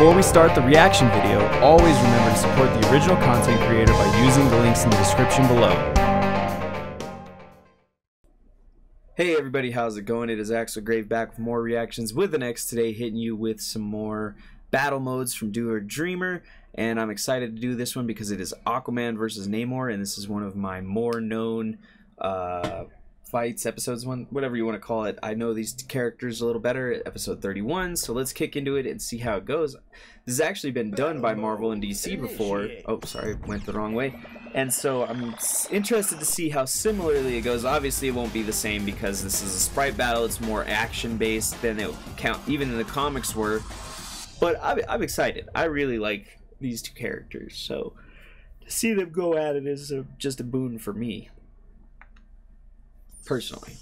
Before we start the reaction video, always remember to support the original content creator by using the links in the description below. Hey everybody, how's it going? It is Axel Grave back with more reactions with the next today, hitting you with some more battle modes from Duo Dreamer. And I'm excited to do this one because it is Aquaman versus Namor, and this is one of my more known uh, fights, episodes one, whatever you want to call it. I know these characters a little better, episode 31, so let's kick into it and see how it goes. This has actually been done by Marvel and DC before. Oh, sorry, went the wrong way. And so I'm interested to see how similarly it goes. Obviously, it won't be the same because this is a sprite battle. It's more action-based than it count even in the comics were. But I'm, I'm excited. I really like these two characters, so to see them go at it is a, just a boon for me personally.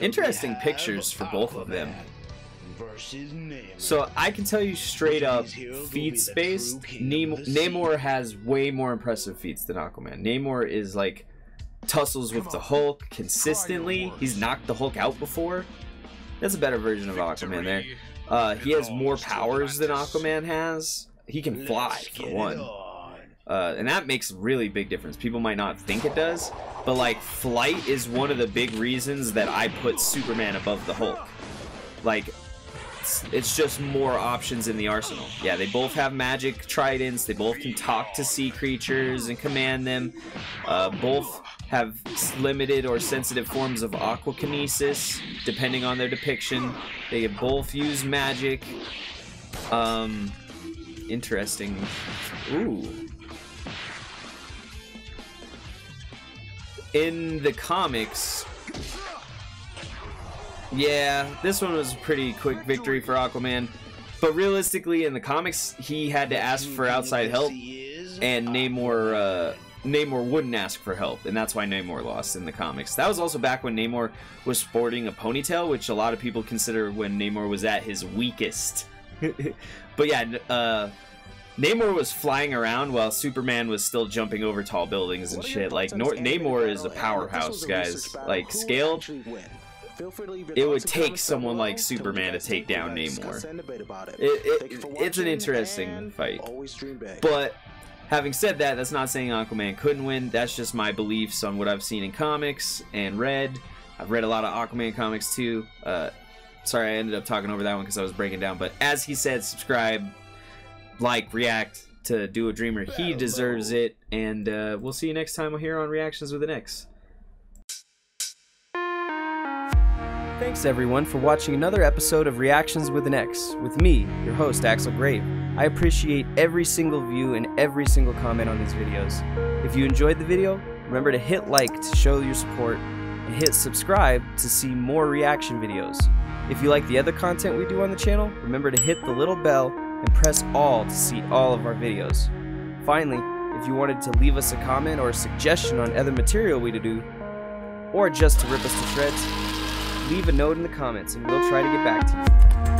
Interesting pictures for both of them. So I can tell you straight up, feats based, Namor has way more impressive feats than Aquaman. Namor is like tussles with the Hulk consistently. He's knocked the Hulk out before. That's a better version of Aquaman there. Uh, he has more powers than Aquaman has. He can fly for one. Uh, and that makes really big difference. People might not think it does, but like flight is one of the big reasons that I put Superman above the Hulk. Like, it's, it's just more options in the arsenal. Yeah, they both have magic tridents. They both can talk to sea creatures and command them. Uh, both have limited or sensitive forms of aquakinesis, depending on their depiction. They both use magic. Um, interesting. Ooh. In the comics, yeah, this one was a pretty quick victory for Aquaman. But realistically, in the comics, he had to ask for outside help, and Namor uh, Namor wouldn't ask for help, and that's why Namor lost in the comics. That was also back when Namor was sporting a ponytail, which a lot of people consider when Namor was at his weakest. but yeah, uh, Namor was flying around while Superman was still jumping over tall buildings and shit. Like Nor Namor is a powerhouse, guys. Like scale, it would take someone like Superman to take down Namor. It, it, it's an interesting fight. But having said that, that's not saying Aquaman couldn't win. That's just my beliefs on what I've seen in comics and read. I've read a lot of Aquaman comics too. Uh, sorry, I ended up talking over that one because I was breaking down. But as he said, subscribe, like, react to Duo Dreamer. He deserves it, and uh, we'll see you next time here on Reactions with an X. Thanks everyone for watching another episode of Reactions with an X with me, your host Axel Grave. I appreciate every single view and every single comment on these videos. If you enjoyed the video, remember to hit like to show your support and hit subscribe to see more reaction videos. If you like the other content we do on the channel, remember to hit the little bell and press all to see all of our videos. Finally, if you wanted to leave us a comment or a suggestion on other material we to do, or just to rip us to shreds, leave a note in the comments and we'll try to get back to you.